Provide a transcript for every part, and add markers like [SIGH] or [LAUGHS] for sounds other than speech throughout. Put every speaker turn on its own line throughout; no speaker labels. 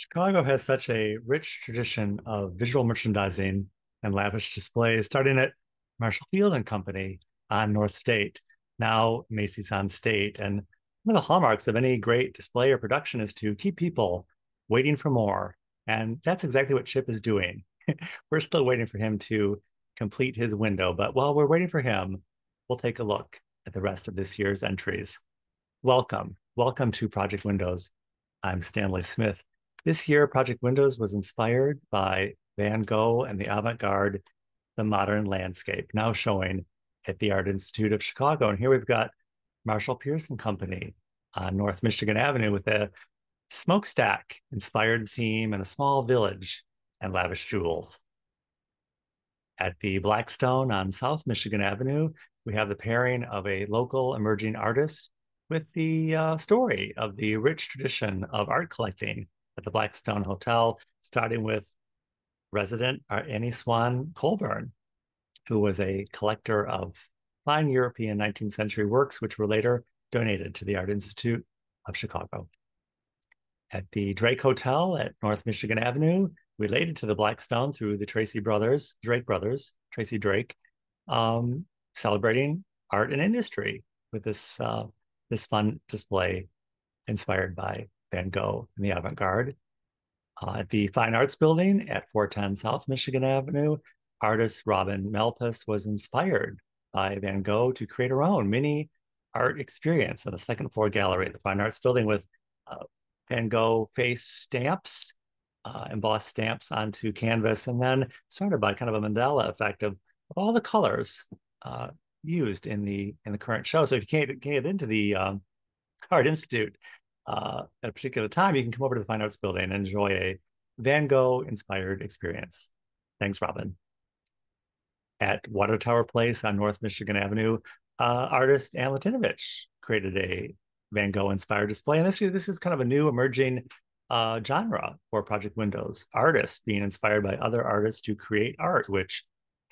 Chicago has such a rich tradition of visual merchandising and lavish displays, starting at Marshall Field and Company on North State, now Macy's on State. And one of the hallmarks of any great display or production is to keep people waiting for more. And that's exactly what Chip is doing. [LAUGHS] we're still waiting for him to complete his window. But while we're waiting for him, we'll take a look at the rest of this year's entries. Welcome. Welcome to Project Windows. I'm Stanley Smith. This year, Project Windows was inspired by Van Gogh and the avant-garde, the modern landscape, now showing at the Art Institute of Chicago. And here we've got Marshall Pearson Company on North Michigan Avenue with a smokestack inspired theme and a small village and lavish jewels. At the Blackstone on South Michigan Avenue, we have the pairing of a local emerging artist with the uh, story of the rich tradition of art collecting at the Blackstone Hotel, starting with resident Annie Swan Coburn, who was a collector of fine European 19th century works, which were later donated to the Art Institute of Chicago. At the Drake Hotel at North Michigan Avenue, related to the Blackstone through the Tracy brothers, Drake brothers, Tracy Drake, um, celebrating art and industry with this uh, this fun display inspired by Van Gogh and the avant-garde. Uh, at the Fine Arts Building at 410 South Michigan Avenue, artist Robin Malpass was inspired by Van Gogh to create her own mini art experience in the second floor gallery at the Fine Arts Building with uh, Van Gogh face stamps, uh, embossed stamps onto canvas, and then started by kind of a Mandela effect of, of all the colors uh, used in the in the current show. So if you can't, can't get into the um, Art Institute, uh, at a particular time, you can come over to the Fine Arts Building and enjoy a Van Gogh inspired experience. Thanks, Robin. At Water Tower Place on North Michigan Avenue, uh, artist Ann Latinovich created a Van Gogh inspired display. And this, this is kind of a new emerging uh, genre for Project Windows. Artists being inspired by other artists to create art, which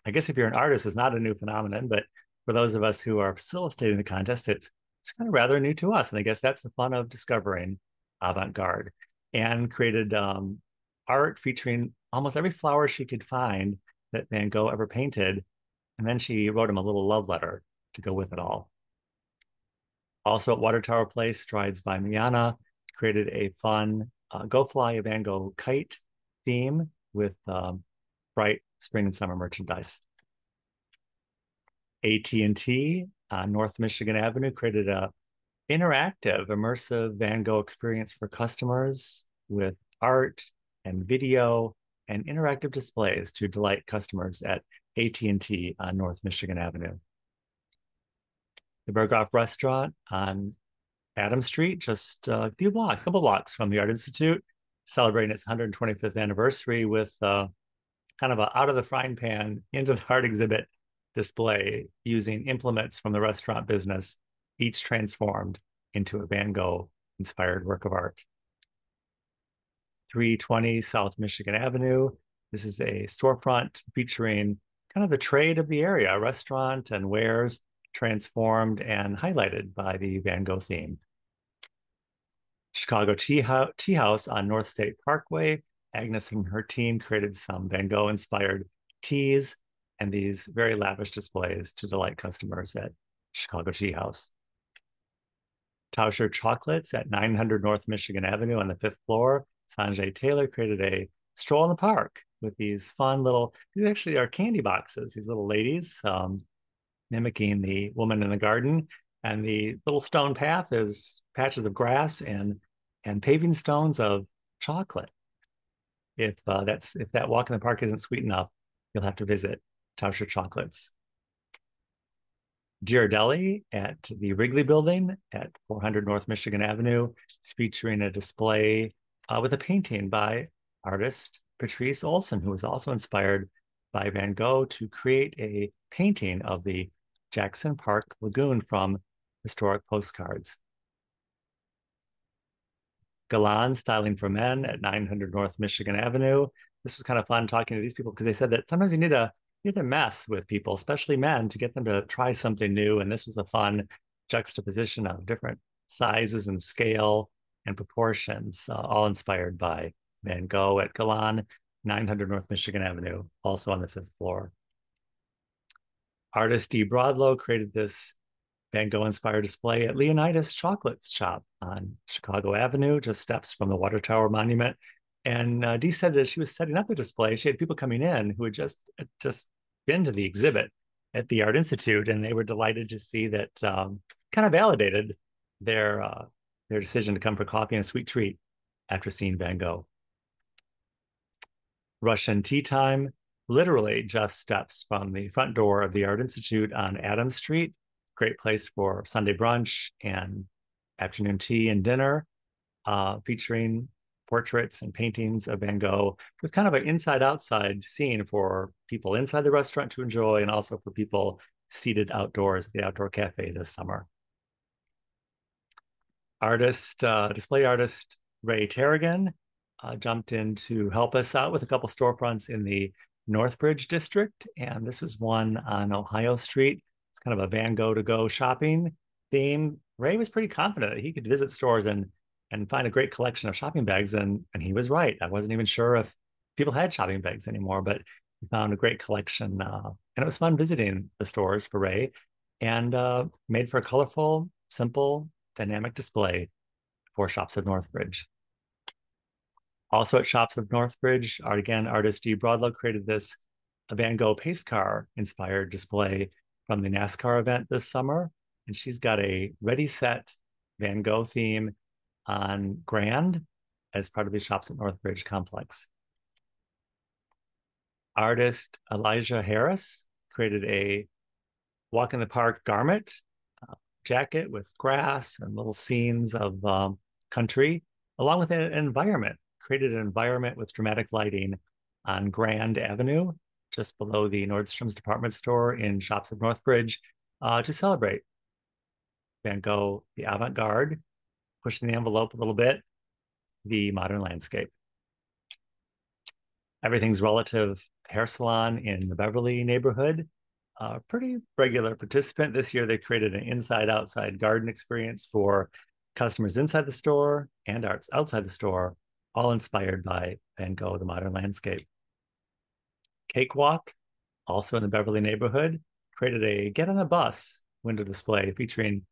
I guess if you're an artist is not a new phenomenon, but for those of us who are facilitating the contest, it's it's kind of rather new to us. And I guess that's the fun of discovering avant-garde. and created um, art featuring almost every flower she could find that Van Gogh ever painted. And then she wrote him a little love letter to go with it all. Also at Water Tower Place, Strides by Miana created a fun uh, Go Fly a Van Gogh kite theme with um, bright spring and summer merchandise. AT&T uh, North Michigan Avenue created a interactive, immersive Van Gogh experience for customers with art and video and interactive displays to delight customers at AT&T on North Michigan Avenue. The Berghoff Restaurant on Adam Street, just a few blocks, a couple blocks from the Art Institute, celebrating its 125th anniversary with uh, kind of a out of the frying pan into the art exhibit display using implements from the restaurant business, each transformed into a Van Gogh inspired work of art. 320 South Michigan Avenue. This is a storefront featuring kind of the trade of the area, a restaurant and wares transformed and highlighted by the Van Gogh theme. Chicago Tea, Tea House on North State Parkway. Agnes and her team created some Van Gogh inspired teas and these very lavish displays to delight customers at Chicago Tea House. Teuscher Chocolates at 900 North Michigan Avenue on the fifth floor. Sanjay Taylor created a stroll in the park with these fun little, these actually are candy boxes, these little ladies um, mimicking the woman in the garden. And the little stone path is patches of grass and and paving stones of chocolate. If uh, that's if that walk in the park isn't sweet enough, you'll have to visit Teuscher chocolates. Ghirardelli at the Wrigley Building at 400 North Michigan Avenue is featuring a display uh, with a painting by artist Patrice Olson, who was also inspired by Van Gogh to create a painting of the Jackson Park Lagoon from historic postcards. Galan Styling for Men at 900 North Michigan Avenue. This was kind of fun talking to these people because they said that sometimes you need a you to mess with people, especially men, to get them to try something new. And this was a fun juxtaposition of different sizes and scale and proportions, uh, all inspired by Van Gogh at Galan, 900 North Michigan Avenue, also on the fifth floor. Artist Dee Broadlow created this Van Gogh inspired display at Leonidas Chocolate Shop on Chicago Avenue, just steps from the Water Tower Monument. And uh, Dee said that she was setting up the display. She had people coming in who had just just been to the exhibit at the Art Institute, and they were delighted to see that um, kind of validated their uh, their decision to come for coffee and a sweet treat after seeing Van Gogh. Russian tea time, literally just steps from the front door of the Art Institute on Adams Street. Great place for Sunday brunch and afternoon tea and dinner, uh, featuring portraits and paintings of Van Gogh was kind of an inside outside scene for people inside the restaurant to enjoy and also for people seated outdoors at the outdoor cafe this summer. Artist, uh, display artist Ray Terrigan uh, jumped in to help us out with a couple storefronts in the North Bridge district. And this is one on Ohio Street. It's kind of a Van Gogh to go shopping theme. Ray was pretty confident that he could visit stores and and find a great collection of shopping bags. And, and he was right. I wasn't even sure if people had shopping bags anymore, but he found a great collection. Uh, and it was fun visiting the stores for Ray and uh, made for a colorful, simple, dynamic display for Shops of North Bridge. Also at Shops of North Bridge, art again, artist Dee Broadlow created this Van Gogh pace car inspired display from the NASCAR event this summer. And she's got a ready set Van Gogh theme on Grand as part of the Shops at North Bridge complex. Artist Elijah Harris created a walk in the park garment uh, jacket with grass and little scenes of um, country, along with an environment, created an environment with dramatic lighting on Grand Avenue, just below the Nordstrom's department store in Shops at Northbridge, uh, to celebrate Van Gogh, the avant garde, pushing the envelope a little bit, the modern landscape. Everything's relative hair salon in the Beverly neighborhood. A pretty regular participant. This year, they created an inside outside garden experience for customers inside the store and arts outside the store, all inspired by Van Gogh, The Modern Landscape. Cakewalk, also in the Beverly neighborhood, created a get on a bus window display featuring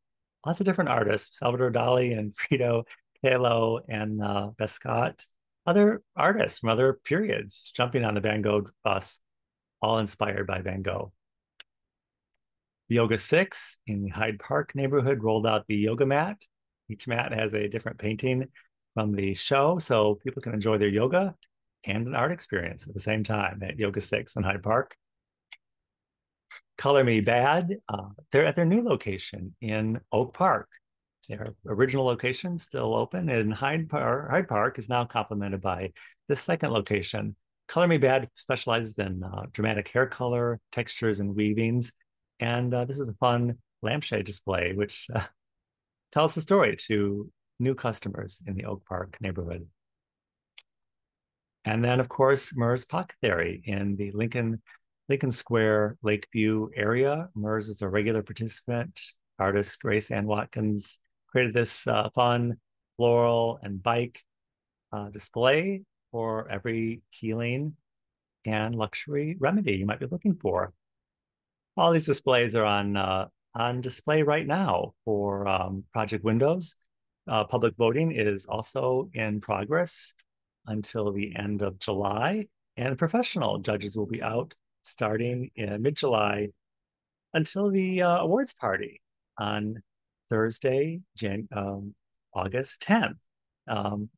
lots of different artists, Salvador Dali and [LAUGHS] Frida Kahlo and uh, Basquiat, other artists from other periods jumping on the Van Gogh bus, all inspired by Van Gogh. Yoga 6 in the Hyde Park neighborhood rolled out the yoga mat. Each mat has a different painting from the show, so people can enjoy their yoga and an art experience at the same time at Yoga 6 in Hyde Park. Color Me Bad. Uh, they're at their new location in Oak Park. Their original location still open, and Hyde Park, Hyde Park is now complemented by this second location. Color Me Bad specializes in uh, dramatic hair color, textures, and weavings. And uh, this is a fun lampshade display, which uh, tells the story to new customers in the Oak Park neighborhood. And then, of course, Merz Apothecary in the Lincoln Lincoln Square, Lakeview area. Merz is a regular participant. Artist Grace Ann Watkins created this uh, fun floral and bike uh, display for every healing and luxury remedy you might be looking for. All these displays are on uh, on display right now for um, Project Windows. Uh, public voting is also in progress until the end of July, and professional judges will be out starting in mid July until the uh, awards party on Thursday, Jan- um, August 10th um,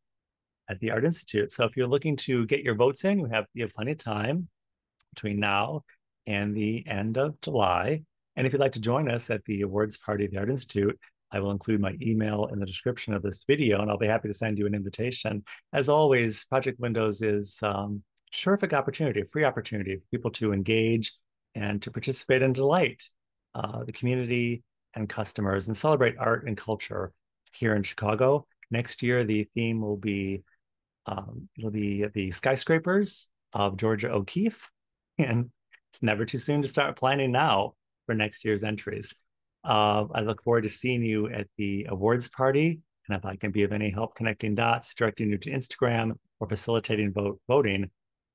at the Art Institute. So if you're looking to get your votes in, you have, you have plenty of time between now and the end of July. And if you'd like to join us at the awards party at the Art Institute, I will include my email in the description of this video, and I'll be happy to send you an invitation. As always, Project Windows is um, terrific opportunity, a free opportunity for people to engage and to participate and delight uh, the community and customers and celebrate art and culture here in Chicago. Next year, the theme will be um, it'll be the skyscrapers of Georgia O'Keeffe, [LAUGHS] and it's never too soon to start planning now for next year's entries. Uh, I look forward to seeing you at the awards party, and if I can be of any help connecting dots, directing you to Instagram, or facilitating vote voting,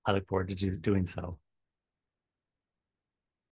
I look forward to do, doing so.